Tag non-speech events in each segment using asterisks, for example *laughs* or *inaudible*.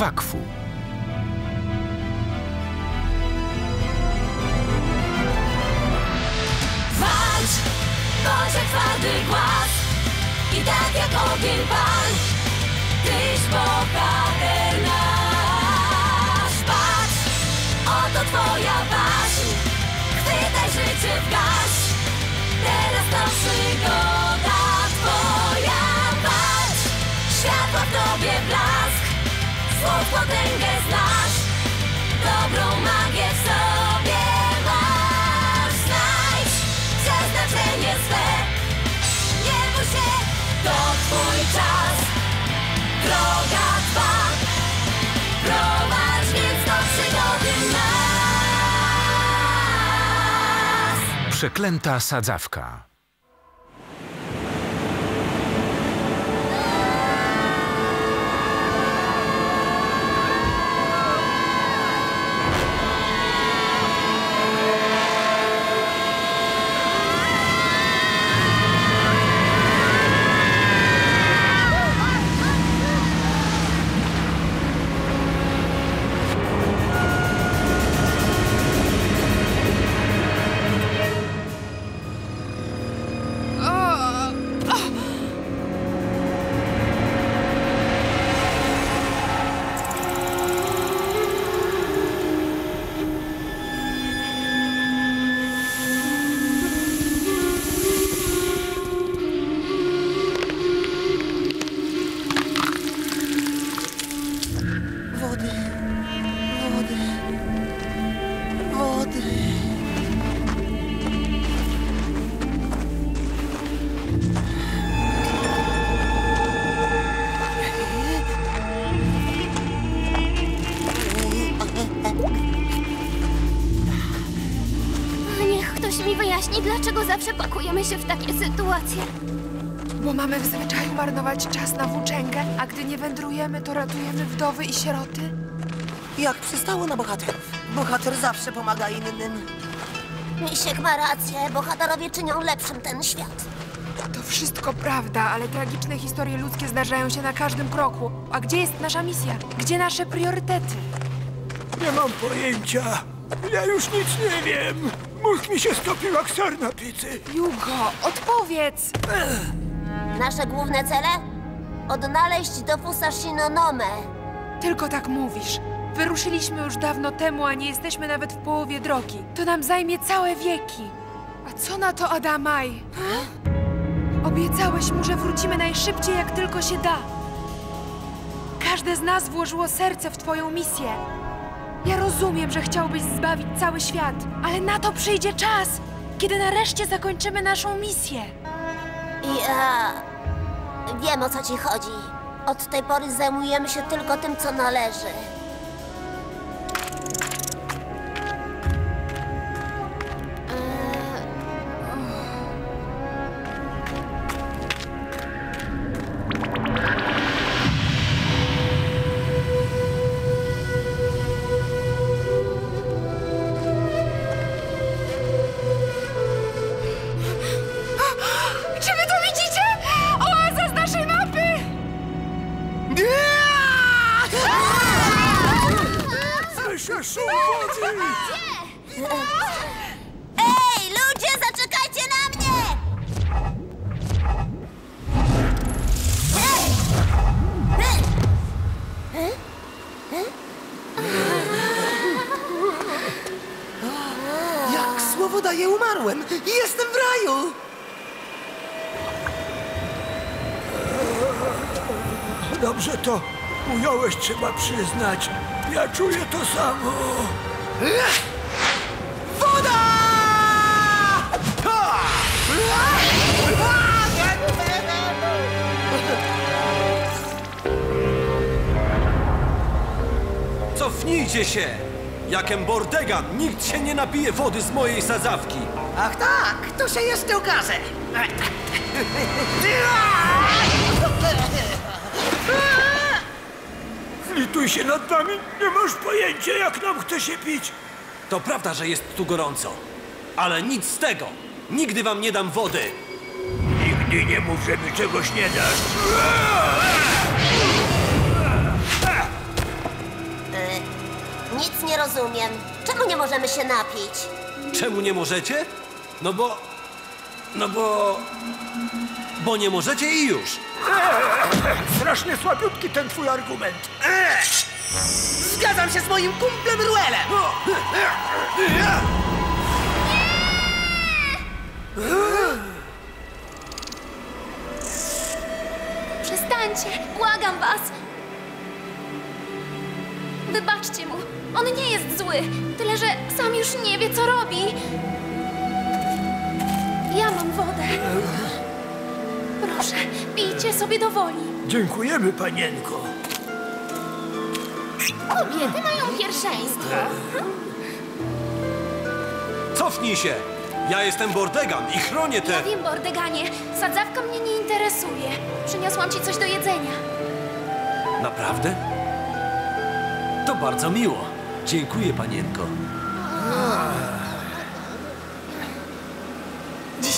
Wakfu. Walcz, Boże twardy głaz I tak jak ogień pal Tyś bohater nasz. Patrz, oto twoja waść Chwytaj życie w garść. Teraz to przygoda twoja. Patrz, światła w tobie blask potęgę znasz. Dobrą magię w sobie masz. Znajdź przeznaczenie swe. Nie bój się, to twój czas. Droga twa. Prowadź więc do przygody nas. Przeklęta sadzawka. Mi wyjaśni, dlaczego zawsze pakujemy się w takie sytuacje. Bo mamy w zwyczaju marnować czas na włóczęgę, a gdy nie wędrujemy, to ratujemy wdowy i sieroty. Jak przystało na bohaterów. Bohater zawsze pomaga innym. Misiek ma rację, bohaterowie czynią lepszym ten świat. To wszystko prawda, ale tragiczne historie ludzkie zdarzają się na każdym kroku. A gdzie jest nasza misja? Gdzie nasze priorytety? Nie mam pojęcia. Ja już nic nie wiem. Mózg mi się stopił jak ser na pizzy. Jugo, odpowiedz! Nasze główne cele? Odnaleźć Dofusa Shinonome. Tylko tak mówisz. Wyruszyliśmy już dawno temu, a nie jesteśmy nawet w połowie drogi. To nam zajmie całe wieki. A co na to Adamaj? Obiecałeś mu, że wrócimy najszybciej, jak tylko się da. Każde z nas włożyło serce w twoją misję. Ja rozumiem, że chciałbyś zbawić cały świat, ale na to przyjdzie czas, kiedy nareszcie zakończymy naszą misję. I e, wiem o co ci chodzi. Od tej pory zajmujemy się tylko tym, co należy. Dobrze to ująłeś, trzeba przyznać. Ja czuję to samo. Woda! Cofnijcie się! Jakem Bordegan, nikt się nie napije wody z mojej sadzawki. Ach tak, to się jeszcze ukaże. *laughs* Zlituj się nad nami. Nie masz pojęcia, jak nam chce się pić. To prawda, że jest tu gorąco. Ale nic z tego. Nigdy wam nie dam wody. Nigdy nie mów, że mi czegoś nie dasz. Nic nie rozumiem. Czego nie możemy się napić? Czemu nie możecie? No bo... No bo... Bo nie możecie i już. Strasznie słabiutki ten twój argument. Zgadzam się z moim kumplem Ruelem! Przestańcie, błagam was. Wybaczcie mu. On nie jest zły, tyle że sam już nie wie, co robi. Ja mam wodę. Proszę, pijcie sobie do woli. Dziękujemy, panienko. Kobiety mają pierwszeństwo. Cofnij się! Ja jestem Bordegan i chronię Ja te... wiem, Bordeganie, sadzawka mnie nie interesuje. Przyniosłam ci coś do jedzenia. Naprawdę? To bardzo miło. Dziękuję, panienko.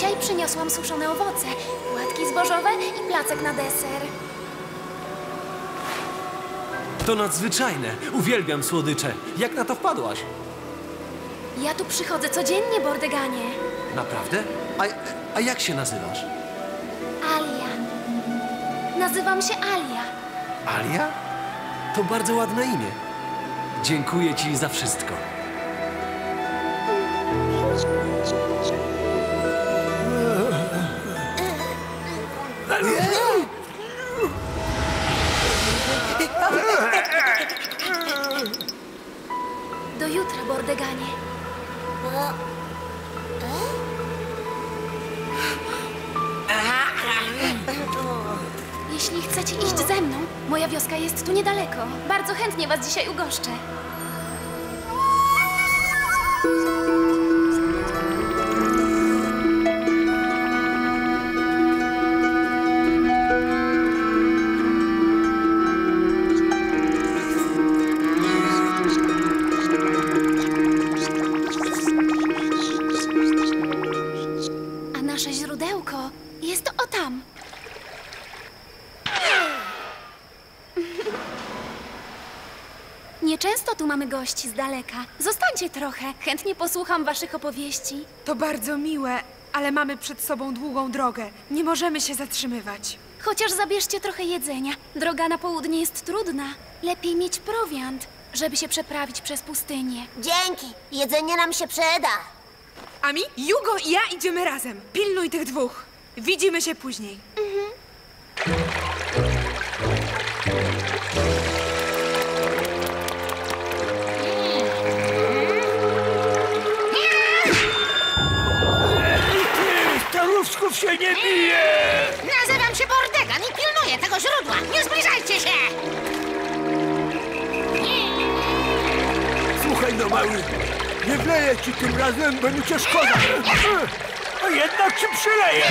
Dzisiaj przyniosłam suszone owoce, płatki zbożowe i placek na deser. To nadzwyczajne. Uwielbiam słodycze. Jak na to wpadłaś? Ja tu przychodzę codziennie, Bordeganie. Naprawdę? A, a jak się nazywasz? Alia. Nazywam się Alia. Alia? To bardzo ładne imię. Dziękuję ci za wszystko. Do jutra, Bordeganie. Jeśli chcecie iść ze mną, moja wioska jest tu niedaleko. Bardzo chętnie was dzisiaj ugoszczę. Daleka. Zostańcie trochę. Chętnie posłucham waszych opowieści. To bardzo miłe, ale mamy przed sobą długą drogę. Nie możemy się zatrzymywać. Chociaż zabierzcie trochę jedzenia. Droga na południe jest trudna. Lepiej mieć prowiant, żeby się przeprawić przez pustynię. Dzięki. Jedzenie nam się przyda. Ami, Jugo i ja idziemy razem. Pilnuj tych dwóch. Widzimy się później. Starówsków się nie bije! Nazywam się Bordegan i pilnuję tego źródła. Nie zbliżajcie się! Słuchaj no, mały. Nie wleję ci tym razem, bo mi cię szkoda. A jednak ci przyleję.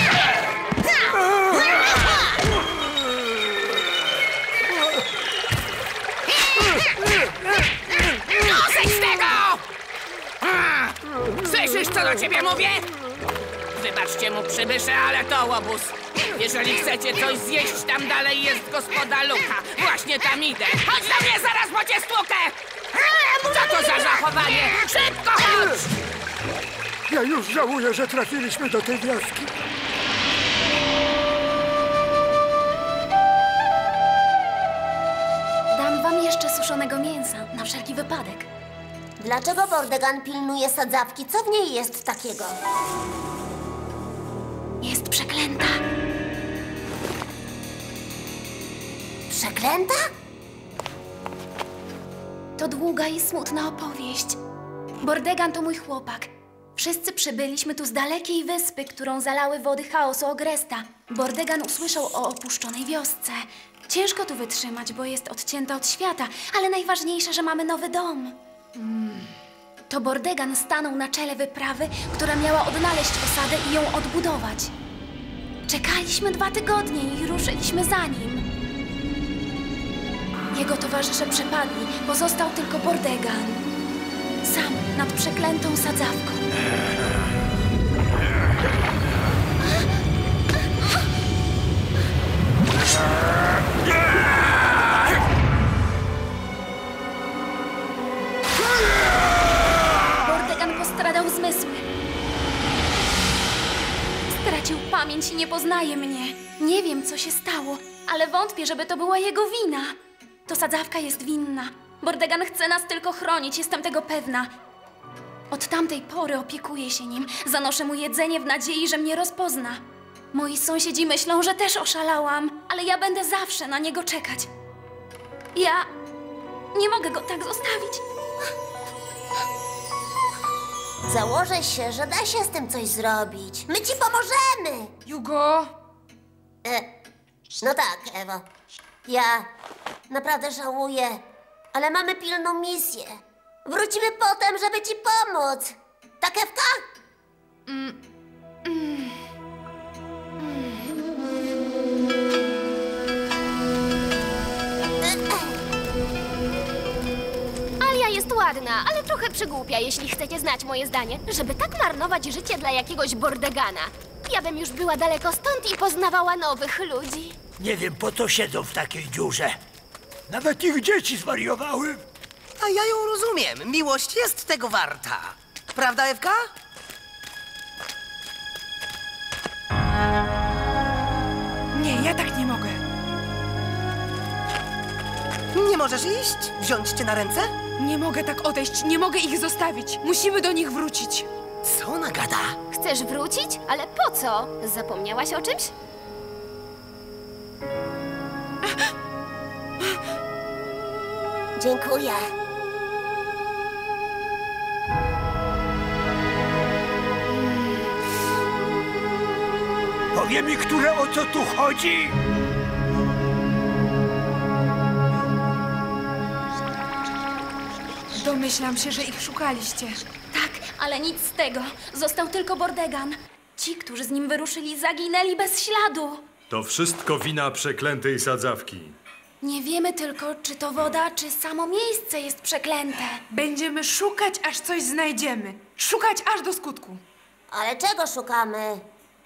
Dosyć tego! Słyszysz, co do ciebie mówię? Wybaczcie mu, przybysze, ale to łobuz. Jeżeli chcecie coś zjeść, tam dalej jest gospoda Luka. Właśnie tam idę. Chodź do mnie, zaraz bo cię stłukę! Co to za zachowanie? Szybko chodź! Ja już żałuję, że trafiliśmy do tej wioski. Dam wam jeszcze suszonego mięsa, na wszelki wypadek. Dlaczego Bordegan pilnuje sadzawki? Co w niej jest takiego? Jest przeklęta. Przeklęta? To długa i smutna opowieść. Bordegan to mój chłopak. Wszyscy przybyliśmy tu z dalekiej wyspy, którą zalały wody chaosu Ogresta. Bordegan usłyszał o opuszczonej wiosce. Ciężko tu wytrzymać, bo jest odcięta od świata, ale najważniejsze, że mamy nowy dom. To Bordegan stanął na czele wyprawy, która miała odnaleźć osadę i ją odbudować. Czekaliśmy dwa tygodnie i ruszyliśmy za nim. Jego towarzysze przepadli, pozostał tylko Bordegan. Sam nad przeklętą sadzawką. Poznaje mnie. Nie wiem, co się stało, ale wątpię, żeby to była jego wina. To sadzawka jest winna. Bordegan chce nas tylko chronić, jestem tego pewna. Od tamtej pory opiekuję się nim. Zanoszę mu jedzenie w nadziei, że mnie rozpozna. Moi sąsiedzi myślą, że też oszalałam, ale ja będę zawsze na niego czekać. Ja nie mogę go tak zostawić. Założę się, że da się z tym coś zrobić. My ci pomożemy! Jugo! E, no tak, Ewo. Ja naprawdę żałuję, ale mamy pilną misję. Wrócimy potem, żeby ci pomóc. Tak, Ewka? Alia ładna, ale trochę przygłupia, jeśli chcecie znać moje zdanie. Żeby tak marnować życie dla jakiegoś bordegana. Ja bym już była daleko stąd i poznawała nowych ludzi. Nie wiem, po co siedzą w takiej dziurze. Nawet ich dzieci zwariowały. A ja ją rozumiem. Miłość jest tego warta. Prawda, Ewka? Nie możesz iść? Wziąć cię na ręce? Nie mogę tak odejść, nie mogę ich zostawić. Musimy do nich wrócić. Co ona gada? Chcesz wrócić? Ale po co? Zapomniałaś o czymś? Dziękuję. Powie mi, które o co tu chodzi? Domyślam się, że ich szukaliście. Tak, ale nic z tego. Został tylko Bordegan. Ci, którzy z nim wyruszyli, zaginęli bez śladu. To wszystko wina przeklętej sadzawki. Nie wiemy tylko, czy to woda, czy samo miejsce jest przeklęte. Będziemy szukać, aż coś znajdziemy. Szukać aż do skutku. Ale czego szukamy?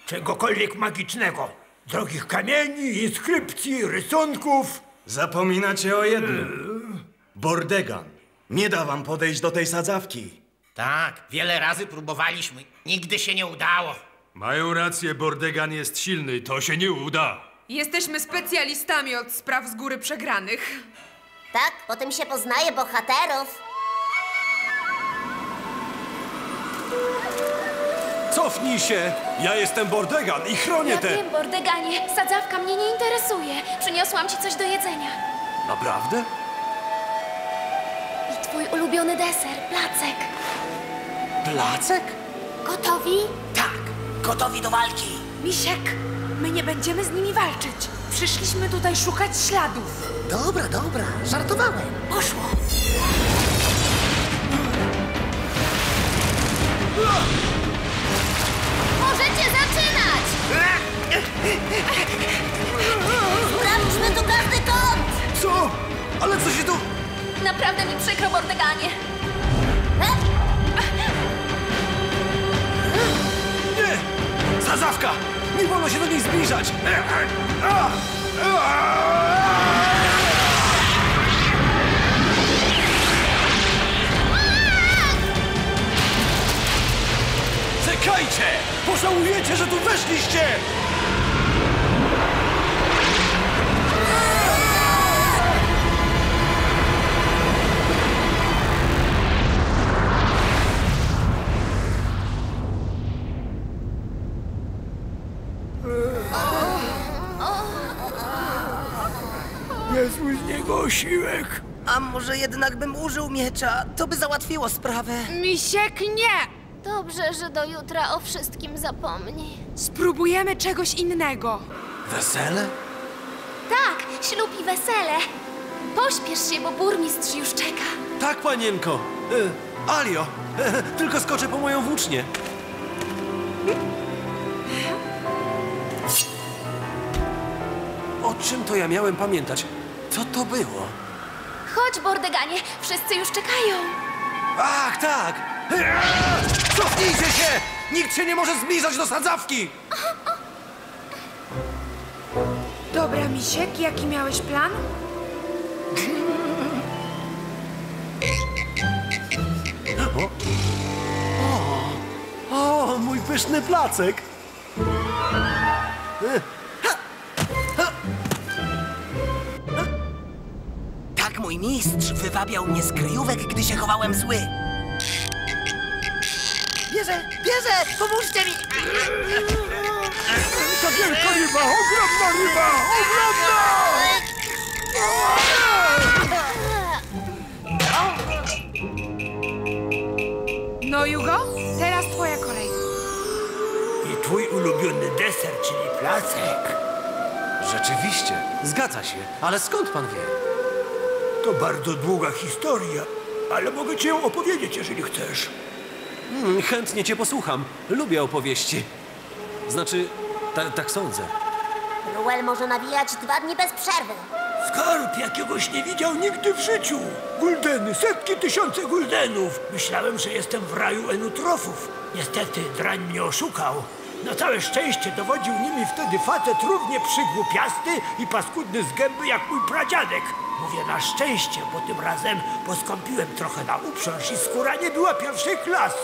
Czegokolwiek magicznego. Drogich kamieni, inskrypcji, rysunków. Zapominacie o jednym. Bordegan. Nie da wam podejść do tej sadzawki. Tak, wiele razy próbowaliśmy. Nigdy się nie udało. Mają rację, Bordegan jest silny, to się nie uda. Jesteśmy specjalistami od spraw z góry przegranych. Tak, potem się poznaje bohaterów. Cofnij się! Ja jestem Bordegan i chronię Ja te... wiem, Bordeganie, sadzawka mnie nie interesuje. Przyniosłam ci coś do jedzenia. Naprawdę? Twój ulubiony deser, placek. Placek? Gotowi? Tak. Gotowi do walki. Misiek, my nie będziemy z nimi walczyć. Przyszliśmy tutaj szukać śladów. Dobra, dobra. Żartowałem. Poszło. Niej Niezły z niego osiłek. A może jednak bym użył miecza? To by załatwiło sprawę. Misiek, nie! Dobrze, że do jutra o wszystkim zapomni. Spróbujemy czegoś innego. Wesele? Tak, ślub i wesele. Pośpiesz się, bo burmistrz już czeka. Tak, panienko. E, Alio, e, tylko skoczę po moją włócznię. O czym to ja miałem pamiętać? Co to było? Chodź, Bordeganie, wszyscy już czekają. Ach, tak! Cofnijcie się! Nikt się nie może zbliżać do sadzawki! Dobra, Misiek, jaki miałeś plan? O, mój pyszny placek! Mój mistrz wywabiał mnie z kryjówek, gdy się chowałem zły. Bierze, bierze! Pomóżcie mi! To wielka ryba, ogromna ryba, ogromna! No, Jugo, teraz twoja kolej. I twój ulubiony deser, czyli placek. Rzeczywiście, zgadza się. Ale skąd pan wie? To bardzo długa historia, ale mogę ci ją opowiedzieć, jeżeli chcesz. Hmm, chętnie cię posłucham. Lubię opowieści. Znaczy, ta, tak sądzę. Ruel może nawijać dwa dni bez przerwy. Skarb jakiegoś nie widział nigdy w życiu. Guldeny, setki tysiące guldenów. Myślałem, że jestem w raju enutrofów. Niestety drań mnie oszukał. Na całe szczęście dowodził nimi wtedy facet równie przygłupiasty i paskudny z gęby jak mój pradziadek. Mówię na szczęście, bo tym razem poskąpiłem trochę na uprząż i skóra nie była pierwszej klasy.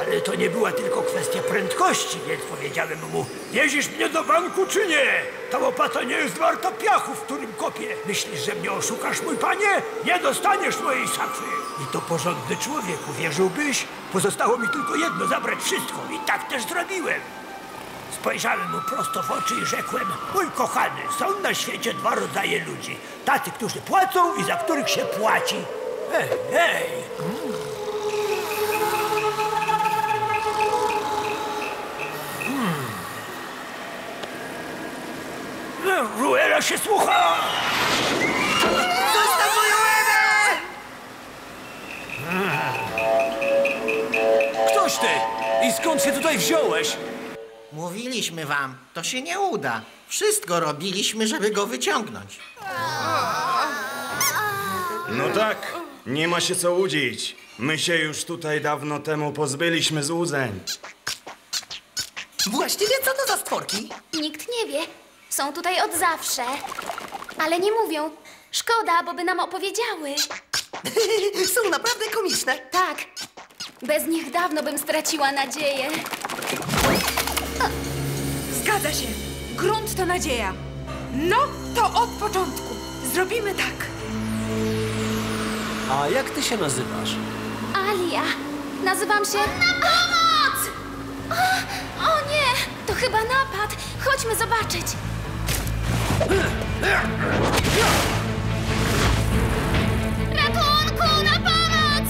Ale to nie była tylko kwestia prędkości, więc powiedziałem mu, wieziesz mnie do banku czy nie? Ta łopata nie jest warta piachu, w którym kopię. Myślisz, że mnie oszukasz, mój panie? Nie dostaniesz mojej sakwy. I to porządny człowiek, uwierzyłbyś? Pozostało mi tylko jedno, zabrać wszystko i tak też zrobiłem. Spojrzałem mu prosto w oczy i rzekłem, mój kochany, są na świecie dwa rodzaje ludzi. Tacy, którzy płacą i za których się płaci. Hej, hej! Hmm. Ruela się słucha! Zostaw moją Ewę! Ktoś ty! I skąd się tutaj wziąłeś? Mówiliśmy wam, to się nie uda. Wszystko robiliśmy, żeby go wyciągnąć. No tak, nie ma się co łudzić. My się już tutaj dawno temu pozbyliśmy złudzeń. Właściwie co to za stworki? Nikt nie wie. Są tutaj od zawsze. Ale nie mówią. Szkoda, bo by nam opowiedziały. *laughs* Są naprawdę komiczne. Tak. Bez nich dawno bym straciła nadzieję. Zgadza się. Grunt to nadzieja. No, to od początku. Zrobimy tak. A jak ty się nazywasz? Alia. Nazywam się... Na pomoc! O, o nie! To chyba napad. Chodźmy zobaczyć. Ratunku! Na pomoc!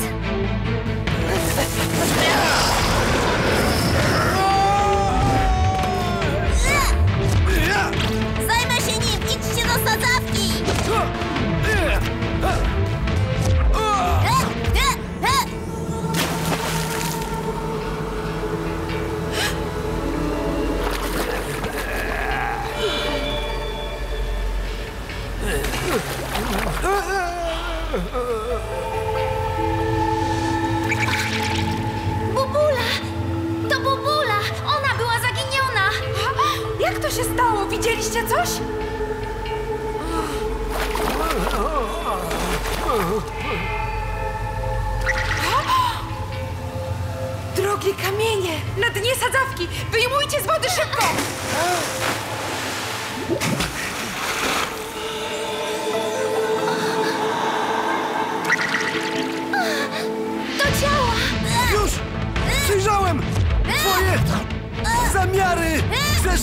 Zamiary! Chcesz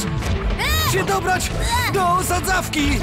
się dobrać do sadzawki!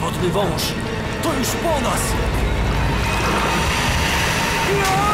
Wodny wąż. To już po nas! Bordegan,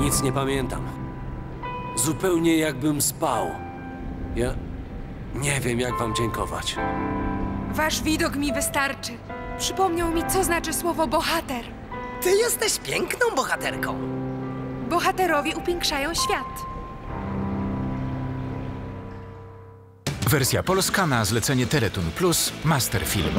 Nic nie pamiętam. Zupełnie jakbym spał. Ja nie wiem, jak wam dziękować. Wasz widok mi wystarczy. Przypomniał mi, co znaczy słowo bohater. Ty jesteś piękną bohaterką. Bohaterowie upiększają świat. Wersja polska na zlecenie Teletun Plus Masterfilm.